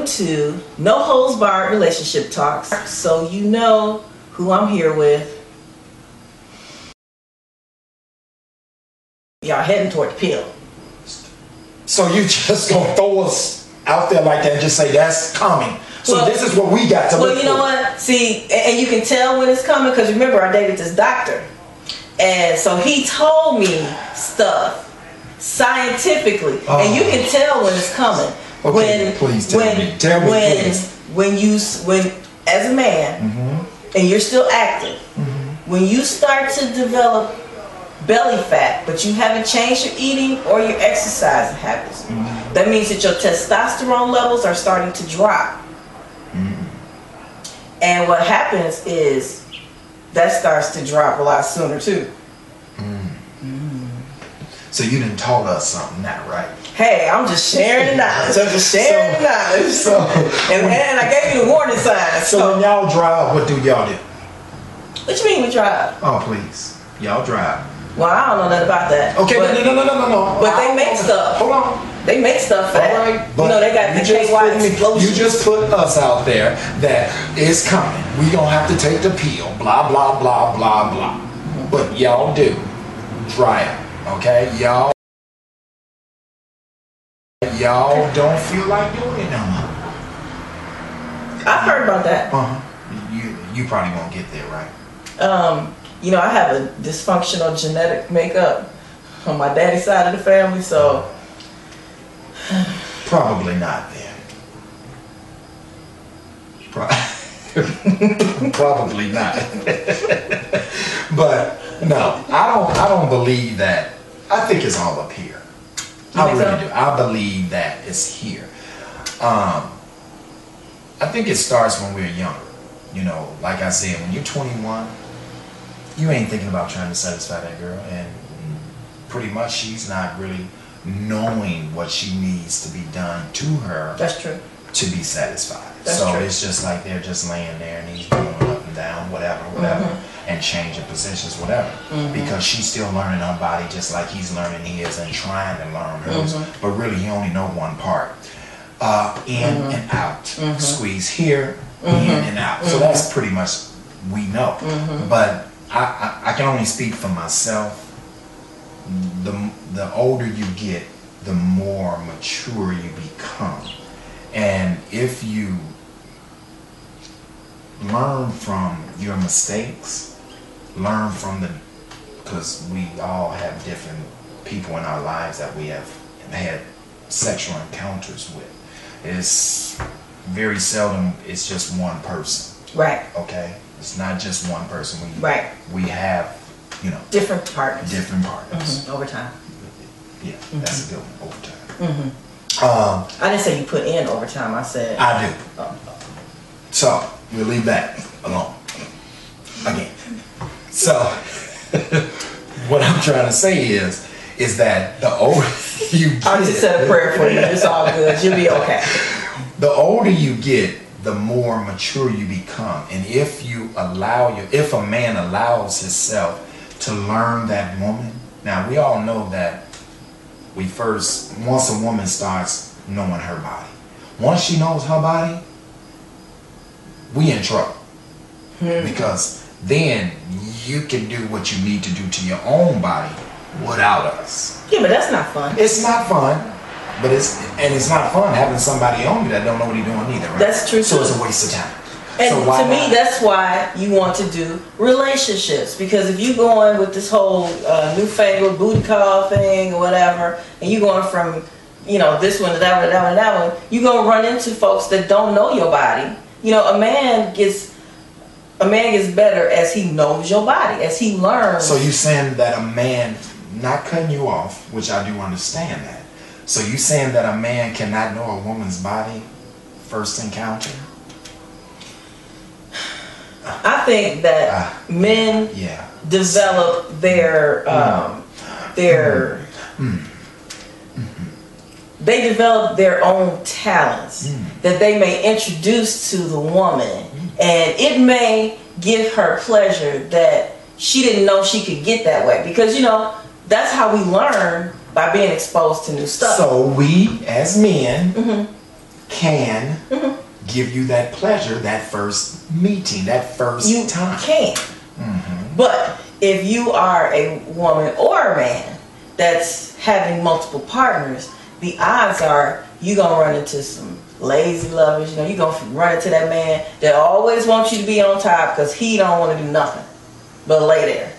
Welcome to No Holds Barred Relationship Talks. So, you know who I'm here with. Y'all heading toward the pill. So you just gonna throw us out there like that and just say that's coming. So Well- this is what we got to Well, you know for. what? See, and you can tell when it's coming because remember, I dated this doctor. And so he told me stuff scientifically. And you oh. can tell when it's coming. Okay, when, please tell when, me. Tell me, when, please. When you, when, as a man, Mm-hmm. and you're still active, when you start to develop belly fat, but you haven't changed your eating or your exercise habits, Mm-hmm. that means that your testosterone levels are starting to drop. And what happens is that starts to drop a lot sooner too. So you didn't taught us something now, right? Hey, I'm just sharing the knowledge. I'm just sharing the knowledge. So and, and I gave you the warning signs. so So, when y'all drive, what do y'all do? what you mean we drive? Oh please, y'all drive. Well, I don't know nothing about that. Okay, but no, no, no, no, no, no. but they make stuff. Hold on. they make stuff for All that. right, you know, they got the you just KY put me- explosion. You just put us out there that it's coming. We gonna have to take the pill. Blah blah blah blah blah. But y'all do try it, okay? Y'all, y'all don't feel like doing it no more. I've heard about that. Uh huh. You you probably won't get there, right? Um, you know, I have a dysfunctional genetic makeup on my daddy's side of the family, so Probably not then. Pro- Probably not. but no, I don't. I don't believe that. I think it's all up here. You I really so? do. I believe that it's here. Um, I think it starts when we're younger. You know, like I said, when you're 21, you ain't thinking about trying to satisfy that girl, and pretty much she's not really knowing what she needs to be done to her that's true. to be satisfied. That's so true. it's just like they're just laying there and he's and down, whatever, whatever, Mm-hmm. and changing positions, whatever. Because she's still learning her body just like he's learning his and trying to learn hers. Mm-hmm. But really, he only know one part. Uh, in Mm-hmm. and out. Squeeze here, in and out. So that's pretty much we know. Mm-hmm. But I, I, I can only speak for myself the the older you get, the more mature you become. And if you learn from your mistakes, learn from the because we all have different people in our lives that we have had sexual encounters with. It's very seldom it's just one person, Right, okay? It's not just one person. We right. we have, you know, Different partners. different partners. Mhm, Over time. Yeah, that's a good one. Overtime. Mm-hmm. Um, I didn't say you put in overtime. I said I do. Oh. So we'll leave that alone. Again. So what I'm trying to say is, is that the older you get, I'll just said a prayer for you. It's all good. You'll be okay. the older you get, the more mature you become. And if you allow your, if a man allows himself to learn that woman, now we all know that we first, once a woman starts knowing her body, once she knows her body, we in trouble. Because then you can do what you need to do to your own body without us. Yeah, but that's not fun. It's not fun, but it's and it's not fun having somebody on you that don't know what he's doing either, right? That's true, So too. it's a waste of time. And so why to me, not? that's why you want to do relationships because if you going with this whole uh, newfangled booty call thing or whatever, and you going from you know this one to that one to that one to that one, you are gonna run into folks that don't know your body. You know, a man gets a man gets better as he knows your body, as he learns. So you saying that a man not cutting you off, which I do understand that. So you saying that a man cannot know a woman's body first encounter? I think that Ah. men Yeah. develop their um, their they develop their own talents hmm. that they may introduce to the woman hmm. and it may give her pleasure that she didn't know she could get that way because you know that's how we learn by being exposed to new stuff. So we, as men, Mm-hmm. can mm-hmm. give you that pleasure, that first meeting, that first you time. can. Mm-hmm. But if you are a woman or a man that's having multiple partners, the odds are you're gonna run into some lazy lovers. You know, you're gonna run into that man that always wants you to be on top because he don't want to do nothing but lay there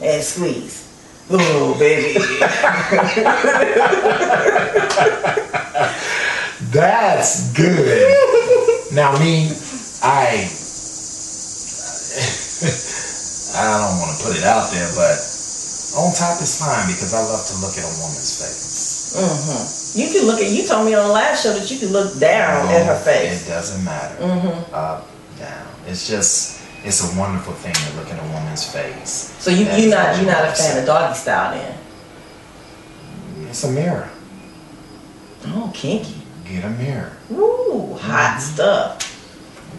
and squeeze. Ooh, baby. That's good. now me, I I don't want to put it out there, but on top is fine because I love to look at a woman's face. Hmm You can look at. You told me on the last show that you can look down at her face. It doesn't matter. Mm-hmm. Up, down. It's just it's a wonderful thing to look at a woman's face. So you you not all you not a fan of doggy style then? It's a mirror. Oh, kinky. Get a mirror. Ooh, hot stuff.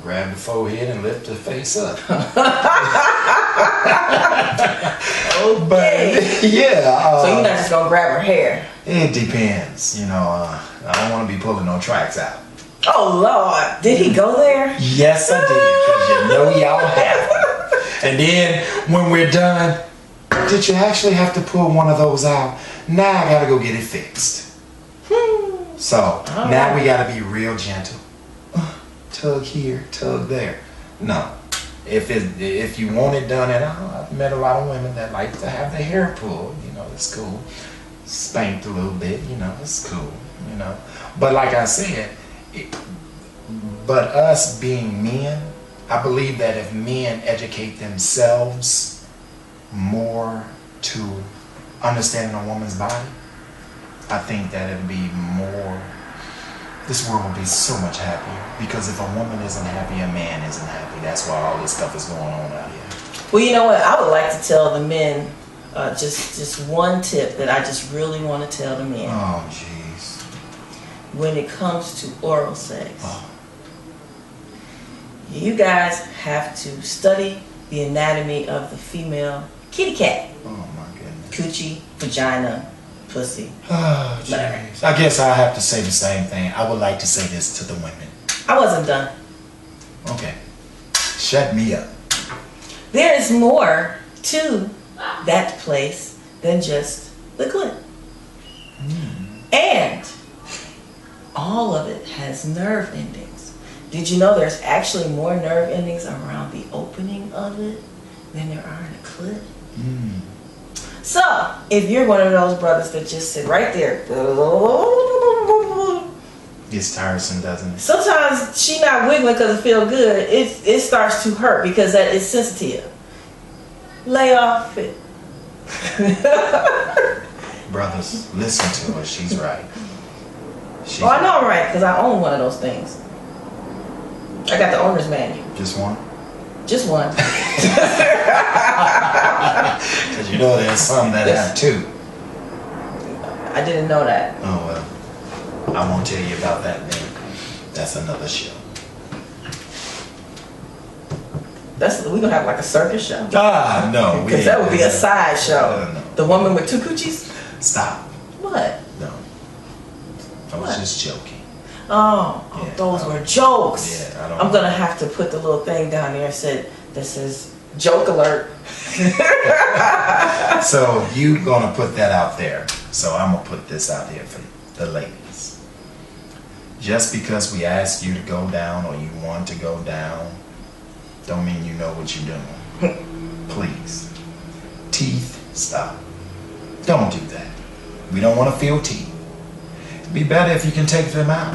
Grab the forehead and lift the face up. Okay. But yeah. Uh, so you're not just gonna grab her hair. It depends. You know, uh, I don't want to be pulling no tracks out. Oh Lord, did he go there? Yes, I did, because you know y'all have. And then when we're done, did you actually have to pull one of those out? Now I gotta go get it fixed. So All now we gotta be real gentle. Tug here, tug there. No. If it if you want it done, and I've met a lot of women that like to have their hair pulled, you know, it's cool. Spanked a little bit, you know, it's cool, you know. But like I said, it, but us being men, I believe that if men educate themselves more to understanding a woman's body, I think that it'd be more. This world would be so much happier because if a woman isn't happy, a man isn't happy. That's why all this stuff is going on out here. Well, you know what? I would like to tell the men uh, just just one tip that I just really want to tell the men Oh, jeez. when it comes to oral sex. Oh. You guys have to study the anatomy of the female kitty cat. Oh my goodness. Coochie, vagina, pussy. Oh, jeez. I guess I have to say the same thing. I would like to say this to the women. I wasn't done. Okay. Shut me up. There is more to that place than just the clit. And all of it has nerve endings. Did you know there's actually more nerve endings around the opening of it than there are in the clit? Mm. So, if you're one of those brothers that just sit right there, Gets tiresome, doesn't it? sometimes she not wiggling because it feel good. It it starts to hurt because that is sensitive. Lay off it. Brothers, listen to her. She's right. She's Oh, I know I'm right because I own one of those things. I got the owner's manual. Just one? Just one. Because you know there's some that have two. I didn't know that. Oh, well. I won't tell you about that then. That's another show. That's we're gonna have like a circus show. Ah, no. Because that would be a side show. No, no. The woman with two coochies. Stop. What? No. I was What? just joking. Oh, Yeah, those were jokes. Yeah, I don't. I'm gonna have to put the little thing down there said that is joke alert. So you gonna put that out there. So I'm gonna put this out here for the ladies. Just because we ask you to go down or you want to go down, don't mean you know what you're doing. Please. Teeth, stop. Don't do that. We don't want to feel teeth. Be better if you can take them out.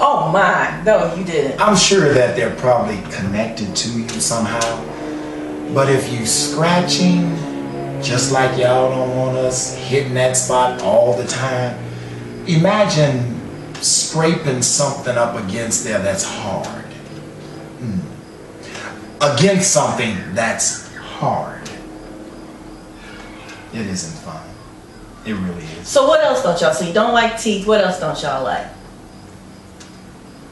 Oh my, no, you didn't. I'm sure that they're probably connected to you somehow. But if you scratching, just like y'all don't want us hitting that spot all the time, imagine scraping something up against there that's hard. Mm. Against something that's hard. It isn't fun. It really is. So what else don't y'all see? Don't like teeth. What else don't y'all like?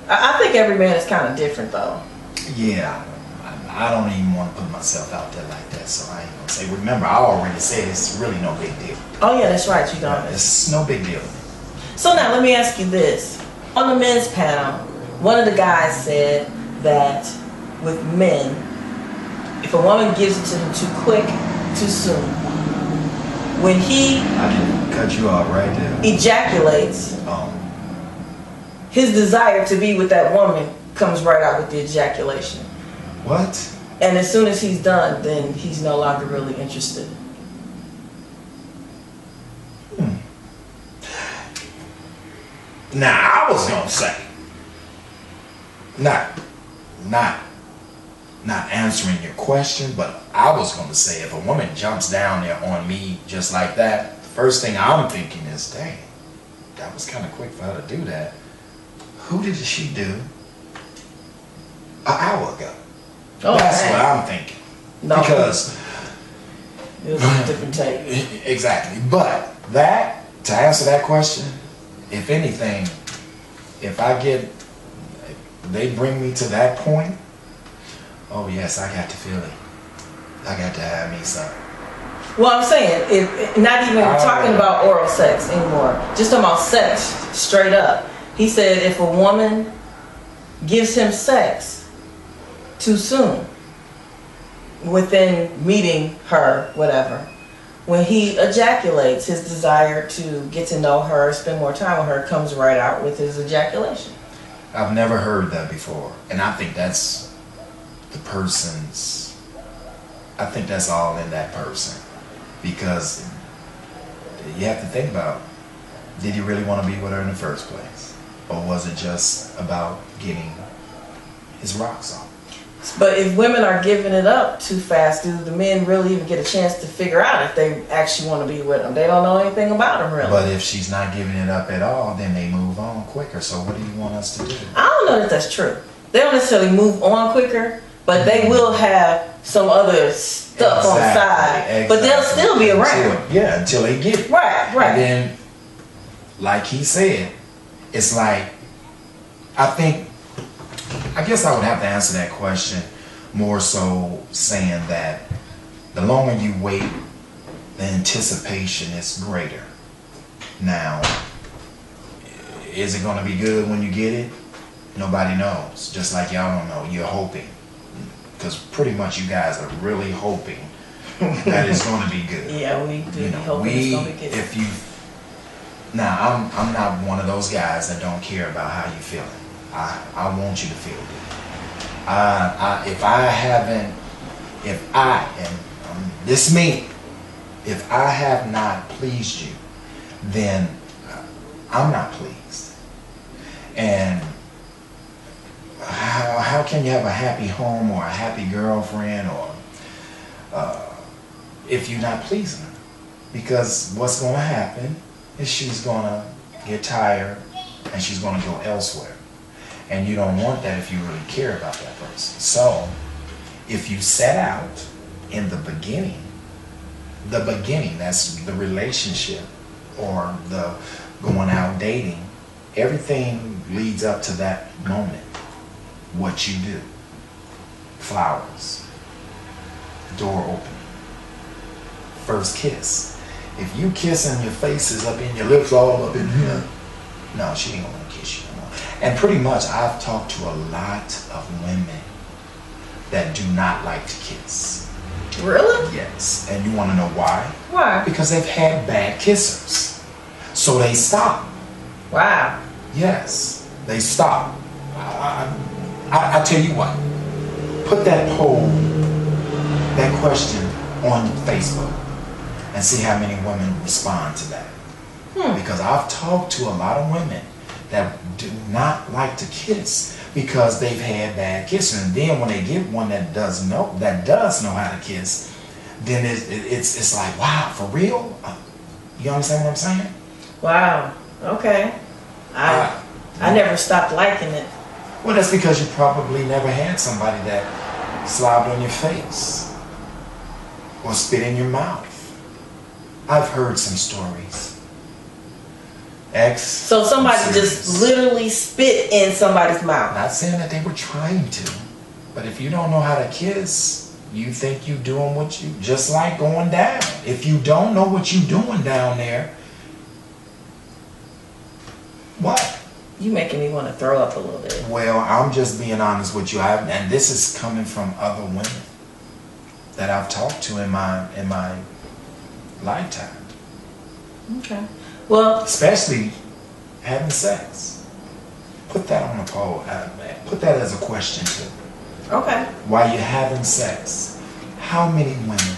I, I think every man is kind of different though. Yeah, I, I don't even want to put myself out there like that, so I ain't gonna say. Remember, I already said it's really no big deal. Oh yeah, that's right. You don't. It's no big deal. So now let me ask you this. On the men's panel, one of the guys said that with men, if a woman gives it to him too quick, too soon, when he I can cut you off right there. ejaculates, Um, his desire to be with that woman comes right out with the ejaculation. what? And as soon as he's done, then he's no longer really interested. Hmm. Now I was gonna say, not, not, not answering your question, but I was gonna say if a woman jumps down there on me just like that, the first thing I'm thinking is, dang, that was kind of quick for her to do that. Who did she do an hour ago? Oh, That's what I'm thinking. No. Because It was a different take. Exactly. But that, to answer that question, if anything, if I get, they bring me to that point, oh yes, I got to feel it. I got to have me some. Well, I'm saying, if, not even Oh. talking about oral sex anymore, just talking about sex straight up. He said if a woman gives him sex too soon, within meeting her, whatever, when he ejaculates, his desire to get to know her, spend more time with her, comes right out with his ejaculation. I've never heard that before. And I think that's the person's, I think that's all in that person. Because you have to think about, did he really want to be with her in the first place? Or was it just about getting his rocks off? But if women are giving it up too fast, do the men really even get a chance to figure out if they actually want to be with them? They don't know anything about them, really. But if she's not giving it up at all, then they move on quicker. So what do you want us to do? I don't know that that's true. They don't necessarily move on quicker, but they will have some other stuff on the side. But they'll still be around. Until- yeah, until they get it. Right, And right. then, like he said, it's like, I think, I guess I would have to answer that question more so saying that the longer you wait, the anticipation is greater. Now, is it going to be good when you get it? Nobody knows. Just like y'all don't know. You're hoping. Because pretty much you guys are really hoping that it's going to be good Yeah, we do you know, we gonna be good. if you now I'm I'm not one of those guys that don't care about how you feeling. I I want you to feel good. I, I if I haven't if I and um, this me if I have not pleased you, then uh, I'm not pleased. And how, how can you have a happy home or a happy girlfriend or uh, if you're not pleasing her. Because what's going to happen is she's going to get tired and she's going to go elsewhere. And you don't want that if you really care about that person. So, if you set out in the beginning, the beginning, that's the relationship or the going out dating, everything leads up to that moment. What you do. Flowers. Door open, first kiss. If you kiss and your face is up in your lips all up in here, no, she ain't gonna kiss you no more. And pretty much I've talked to a lot of women that do not like to kiss. really? Yes. And you wanna know why? Why? Because they've had bad kissers. So they stop. Wow. Yes, they stop. I, I, I tell you what, put that poll, that question on Facebook and see how many women respond to that. Because I've talked to a lot of women that do not like to kiss because they've had bad kisses. And then when they get one that does know that does know how to kiss, then it, it, it's it's like wow, for real. Uh, You understand what I'm saying? Wow. Okay. I Uh, I never stopped liking it. Well, that's because you probably never had somebody that slobbed on your face or spit in your mouth. I've heard some stories. Ex. So somebody just literally spit in somebody's mouth. Not saying that they were trying to, but if you don't know how to kiss, you think you doing what you just like going down. If you don't know what you doing down there, what? You making me want to throw up a little bit. Well, I'm just being honest with you. I, and this is coming from other women that I've talked to in my in my lifetime. Okay. Well, especially having sex. Put that on the poll. Uh, put that as a question too. Okay. While you're having sex, how many women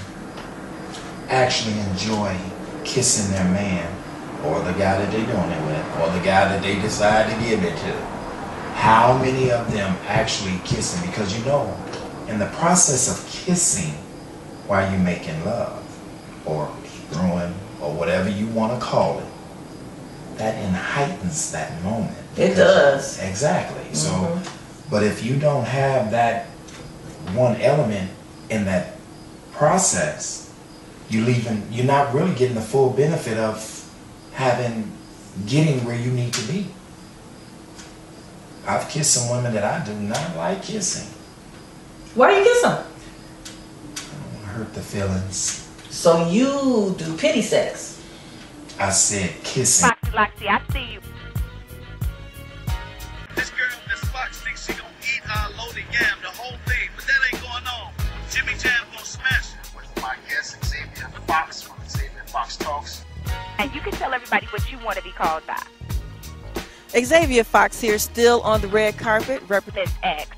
actually enjoy kissing their man or the guy that they're doing it with or the guy that they decide to give it to? How many of them actually kissing? Because you know, in the process of kissing while you're making love or screwing or whatever you want to call it, that heightens that moment. It does. Exactly. Mm-hmm. So, but if you don't have that one element in that process, you're leaving. You're not really getting the full benefit of having getting where you need to be. I've kissed some women that I do not like kissing. Why do you kiss them? I don't want to hurt the feelings. So you do pity sex? I said kissing. Foxy, Loxy, I see you. This girl, this Fox, thinks she gonna eat our loaded yam, the whole thing, but that ain't going on. Jimmy Jam gonna smash it. With my guest, Xavia Fox from Xavia Fox Talks. And you can tell everybody what you want to be called by. Xavia Fox here, still on the red carpet, represents X.